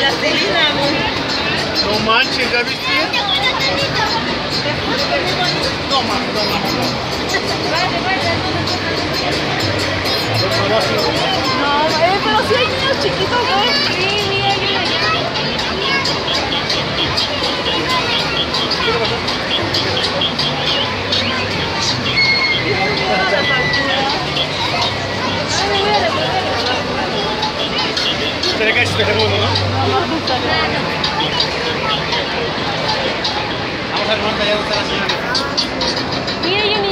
No manches, ¿ya viste? No más, no más. No, eh, pero sí hay niños chiquitos, güey. gustaría que hayas uno, ¿no? No, me gustaría. Vamos a ver ya la señora. Mira, yo ni.